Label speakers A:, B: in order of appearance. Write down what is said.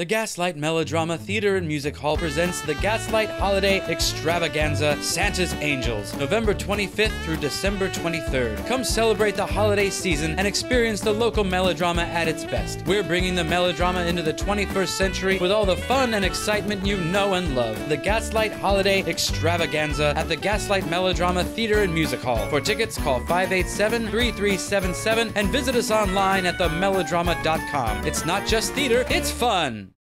A: The Gaslight Melodrama Theater and Music Hall presents the Gaslight Holiday Extravaganza Santa's Angels, November 25th through December 23rd. Come celebrate the holiday season and experience the local melodrama at its best. We're bringing the melodrama into the 21st century with all the fun and excitement you know and love. The Gaslight Holiday Extravaganza at the Gaslight Melodrama Theater and Music Hall. For tickets, call 587 3377 and visit us online at themelodrama.com. It's not just theater, it's fun.